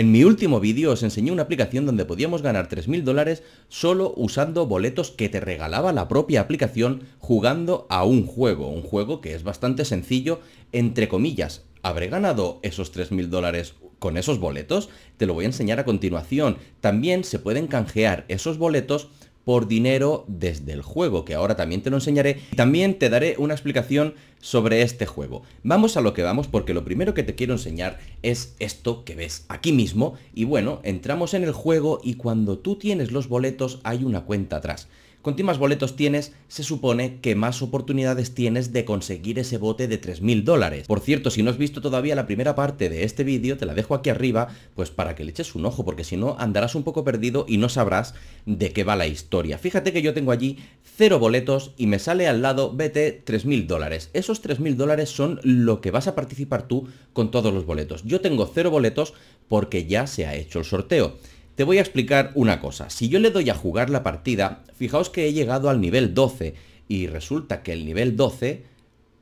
En mi último vídeo os enseñé una aplicación donde podíamos ganar 3.000 dólares solo usando boletos que te regalaba la propia aplicación jugando a un juego, un juego que es bastante sencillo, entre comillas. ¿Habré ganado esos 3.000 dólares con esos boletos? Te lo voy a enseñar a continuación. También se pueden canjear esos boletos por dinero desde el juego, que ahora también te lo enseñaré. También te daré una explicación sobre este juego. Vamos a lo que vamos porque lo primero que te quiero enseñar es esto que ves aquí mismo. Y bueno, entramos en el juego y cuando tú tienes los boletos hay una cuenta atrás. Cuanto más boletos tienes, se supone que más oportunidades tienes de conseguir ese bote de 3.000 dólares. Por cierto, si no has visto todavía la primera parte de este vídeo, te la dejo aquí arriba, pues para que le eches un ojo, porque si no andarás un poco perdido y no sabrás de qué va la historia. Fíjate que yo tengo allí cero boletos y me sale al lado BT 3.000 dólares. Esos 3.000 dólares son lo que vas a participar tú con todos los boletos. Yo tengo cero boletos porque ya se ha hecho el sorteo. Te voy a explicar una cosa. Si yo le doy a jugar la partida, fijaos que he llegado al nivel 12 y resulta que el nivel 12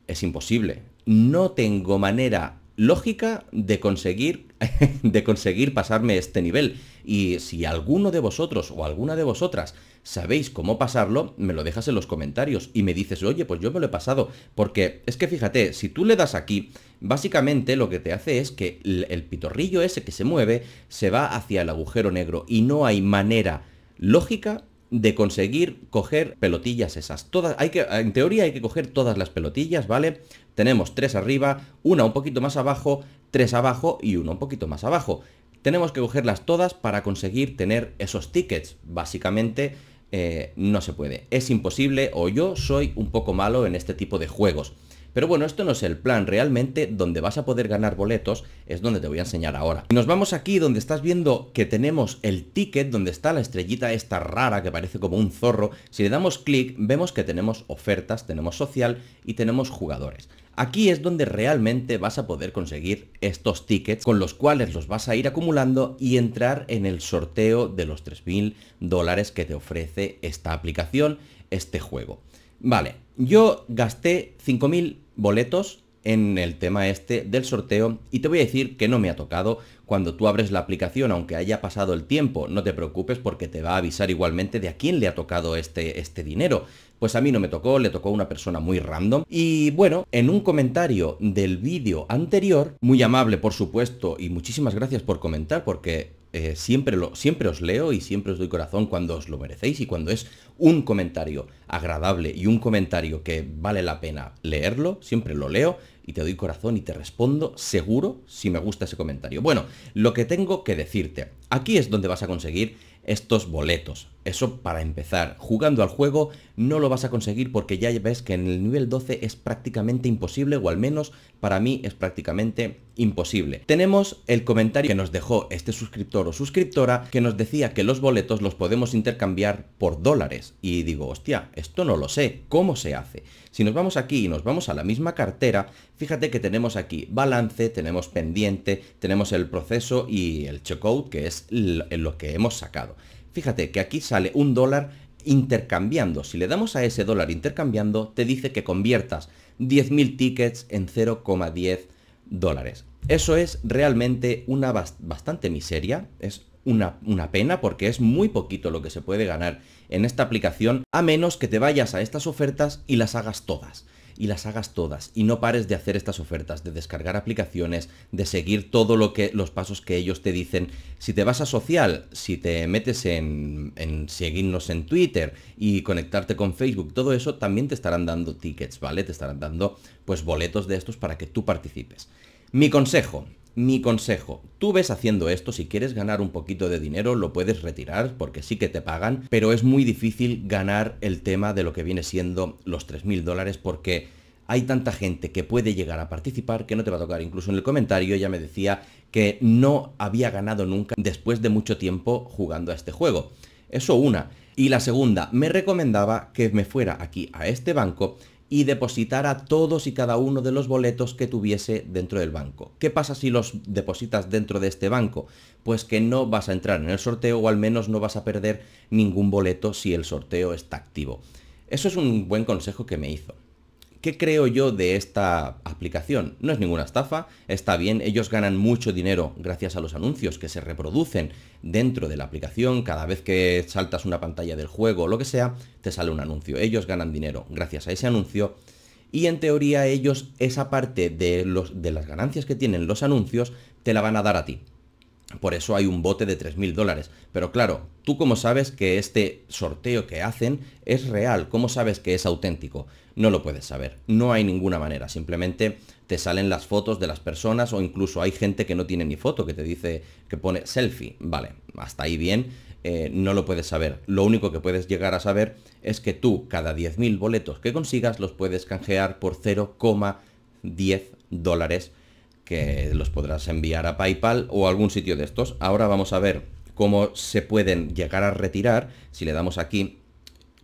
es imposible. No tengo manera lógica de conseguir de conseguir pasarme este nivel. Y si alguno de vosotros o alguna de vosotras sabéis cómo pasarlo, me lo dejas en los comentarios y me dices, oye, pues yo me lo he pasado. Porque es que fíjate, si tú le das aquí, básicamente lo que te hace es que el, pitorrillo ese que se mueve se va hacia el agujero negro y no hay manera lógica de conseguir coger pelotillas esas. Todas, hay que, en teoría hay que coger todas las pelotillas, ¿vale? Tenemos tres arriba, una un poquito más abajo, tres abajo y una un poquito más abajo. Tenemos que cogerlas todas para conseguir tener esos tickets. Básicamente eh, no se puede. Es imposible o yo soy un poco malo en este tipo de juegos. Pero bueno, esto no es el plan, realmente donde vas a poder ganar boletos es donde te voy a enseñar ahora. Nos vamos aquí donde estás viendo que tenemos el ticket, donde está la estrellita esta rara que parece como un zorro. Si le damos clic, vemos que tenemos ofertas, tenemos social y tenemos jugadores. Aquí es donde realmente vas a poder conseguir estos tickets con los cuales los vas a ir acumulando y entrar en el sorteo de los 3.000 dólares que te ofrece esta aplicación, este juego. Vale, yo gasté 5.000 boletos en el tema este del sorteo y te voy a decir que no me ha tocado cuando tú abres la aplicación, aunque haya pasado el tiempo, no te preocupes porque te va a avisar igualmente de a quién le ha tocado este, este dinero. Pues a mí no me tocó, le tocó a una persona muy random. Y bueno, en un comentario del vídeo anterior, muy amable por supuesto, y muchísimas gracias por comentar porque eh, siempre, lo, siempre os leo y siempre os doy corazón cuando os lo merecéis y cuando es un comentario agradable y un comentario que vale la pena leerlo, siempre lo leo y te doy corazón y te respondo seguro si me gusta ese comentario. Bueno, lo que tengo que decirte, aquí es donde vas a conseguir estos boletos. Eso para empezar. Jugando al juego no lo vas a conseguir porque ya ves que en el nivel 12 es prácticamente imposible, o al menos para mí es prácticamente imposible. Tenemos el comentario que nos dejó este suscriptor o suscriptora que nos decía que los boletos los podemos intercambiar por dólares. Y digo, hostia, esto no lo sé, ¿cómo se hace? Si nos vamos aquí y nos vamos a la misma cartera, fíjate que tenemos aquí balance, tenemos pendiente, tenemos el proceso y el checkout, que es lo que hemos sacado. Fíjate que aquí sale un dólar intercambiando. Si le damos a ese dólar intercambiando, te dice que conviertas 10.000 tickets en 0,10 dólares. Eso es realmente una bastante miseria, es una, una, pena porque es muy poquito lo que se puede ganar en esta aplicación, a menos que te vayas a estas ofertas y las hagas todas y las hagas todas y no pares de hacer estas ofertas, de descargar aplicaciones, de seguir todo lo que los pasos que ellos te dicen. Si te vas a social, si te metes en, en seguirnos en Twitter y conectarte con Facebook, todo eso también te estarán dando tickets, ¿vale? Te estarán dando pues boletos de estos para que tú participes. Mi consejo, mi consejo, tú ves haciendo esto, si quieres ganar un poquito de dinero lo puedes retirar porque sí que te pagan, pero es muy difícil ganar el tema de lo que viene siendo los 3.000 dólares porque hay tanta gente que puede llegar a participar que no te va a tocar. Incluso en el comentario ella me decía que no había ganado nunca después de mucho tiempo jugando a este juego. Eso una. Y la segunda, me recomendaba que me fuera aquí a este banco y depositara todos y cada uno de los boletos que tuviese dentro del banco. ¿Qué pasa si los depositas dentro de este banco? Pues que no vas a entrar en el sorteo o al menos no vas a perder ningún boleto si el sorteo está activo. Eso es un buen consejo que me hizo. ¿Qué creo yo de esta aplicación? No es ninguna estafa, está bien, ellos ganan mucho dinero gracias a los anuncios que se reproducen dentro de la aplicación, cada vez que saltas una pantalla del juego o lo que sea, te sale un anuncio. Ellos ganan dinero gracias a ese anuncio y en teoría ellos esa parte de, los, de las ganancias que tienen los anuncios te la van a dar a ti. Por eso hay un bote de 3.000 dólares. Pero claro, ¿tú cómo sabes que este sorteo que hacen es real? ¿Cómo sabes que es auténtico? No lo puedes saber. No hay ninguna manera. Simplemente te salen las fotos de las personas o incluso hay gente que no tiene ni foto, que te dice que pone selfie. Vale, hasta ahí bien. Eh, no lo puedes saber. Lo único que puedes llegar a saber es que tú cada 10.000 boletos que consigas los puedes canjear por 0,10 dólares que los podrás enviar a PayPal o algún sitio de estos. Ahora vamos a ver cómo se pueden llegar a retirar. Si le damos aquí,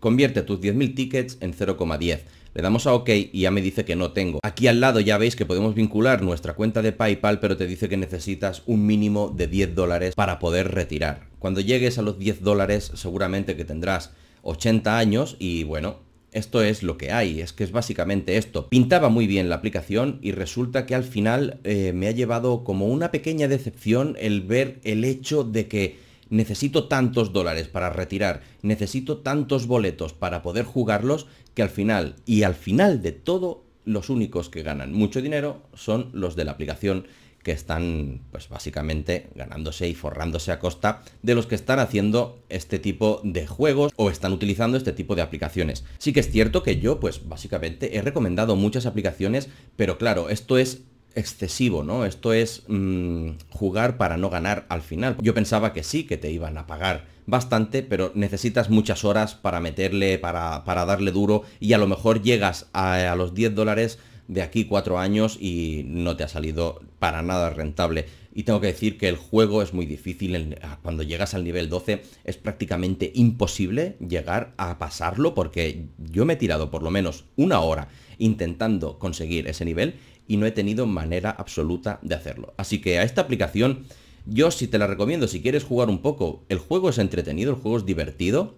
convierte tus 10.000 tickets en 0,10. Le damos a OK y ya me dice que no tengo. Aquí al lado ya veis que podemos vincular nuestra cuenta de PayPal, pero te dice que necesitas un mínimo de 10 dólares para poder retirar. Cuando llegues a los 10 dólares seguramente que tendrás 80 años y bueno, esto es lo que hay, es que es básicamente esto. Pintaba muy bien la aplicación y resulta que al final eh, me ha llevado como una pequeña decepción el ver el hecho de que necesito tantos dólares para retirar, necesito tantos boletos para poder jugarlos, que al final, y al final de todo, los únicos que ganan mucho dinero son los de la aplicación que están pues básicamente ganándose y forrándose a costa de los que están haciendo este tipo de juegos o están utilizando este tipo de aplicaciones. Sí que es cierto que yo pues básicamente he recomendado muchas aplicaciones, pero claro, esto es excesivo, ¿no? Esto es mm, jugar para no ganar al final. Yo pensaba que sí, que te iban a pagar bastante, pero necesitas muchas horas para meterle, para, para darle duro y a lo mejor llegas a, a los 10 dólares de aquí cuatro años y no te ha salido para nada rentable. Y tengo que decir que el juego es muy difícil, cuando llegas al nivel 12 es prácticamente imposible llegar a pasarlo porque yo me he tirado por lo menos una hora intentando conseguir ese nivel y no he tenido manera absoluta de hacerlo. Así que a esta aplicación yo sí te la recomiendo si quieres jugar un poco. El juego es entretenido, el juego es divertido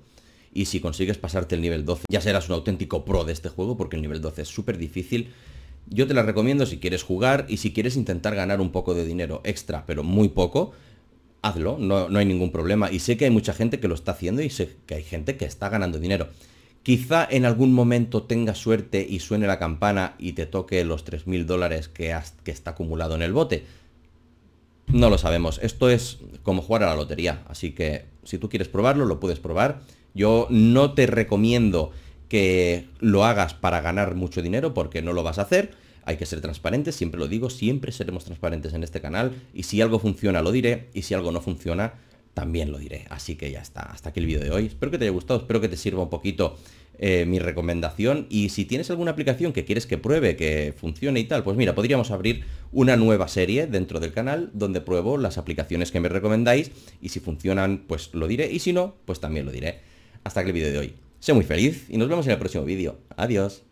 y si consigues pasarte el nivel 12 ya serás un auténtico pro de este juego porque el nivel 12 es súper difícil yo te la recomiendo si quieres jugar y si quieres intentar ganar un poco de dinero extra, pero muy poco, hazlo, no, no hay ningún problema. Y sé que hay mucha gente que lo está haciendo y sé que hay gente que está ganando dinero. Quizá en algún momento tengas suerte y suene la campana y te toque los 3.000 dólares que, que está acumulado en el bote. No lo sabemos. Esto es como jugar a la lotería. Así que si tú quieres probarlo, lo puedes probar. Yo no te recomiendo que lo hagas para ganar mucho dinero porque no lo vas a hacer. Hay que ser transparentes, siempre lo digo, siempre seremos transparentes en este canal y si algo funciona lo diré y si algo no funciona también lo diré. Así que ya está, hasta aquí el vídeo de hoy. Espero que te haya gustado, espero que te sirva un poquito eh, mi recomendación y si tienes alguna aplicación que quieres que pruebe, que funcione y tal, pues mira, podríamos abrir una nueva serie dentro del canal donde pruebo las aplicaciones que me recomendáis y si funcionan pues lo diré y si no, pues también lo diré. Hasta aquí el vídeo de hoy. Sé muy feliz y nos vemos en el próximo vídeo. Adiós.